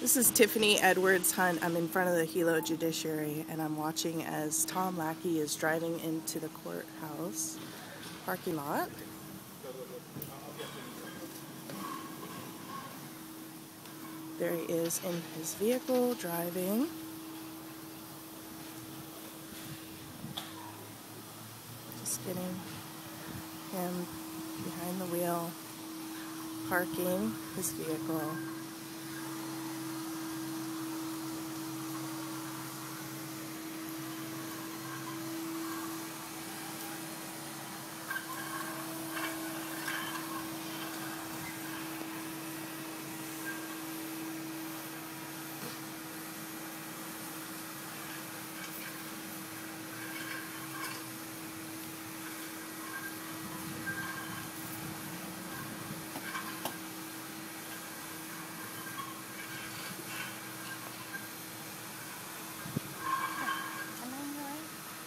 This is Tiffany Edwards Hunt. I'm in front of the Hilo Judiciary and I'm watching as Tom Lackey is driving into the courthouse parking lot. There he is in his vehicle driving. Just getting him behind the wheel, parking his vehicle.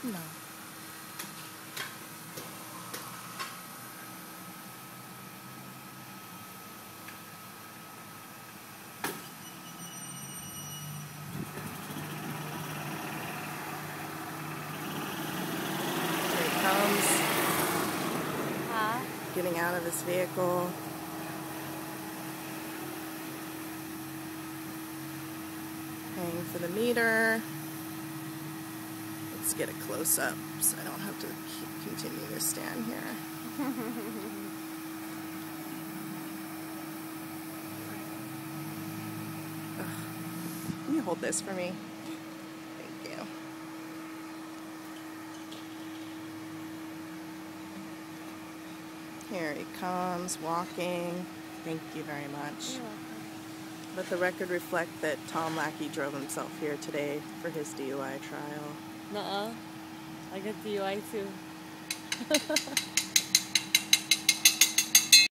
No. Here he comes, Huh? getting out of his vehicle. Paying for the meter. Let's get a close up so I don't have to keep, continue to stand here. Can you hold this for me? Thank you. Here he comes, walking. Thank you very much. Let the record reflect that Tom Lackey drove himself here today for his DUI trial. Nuh-uh. I get DUI too.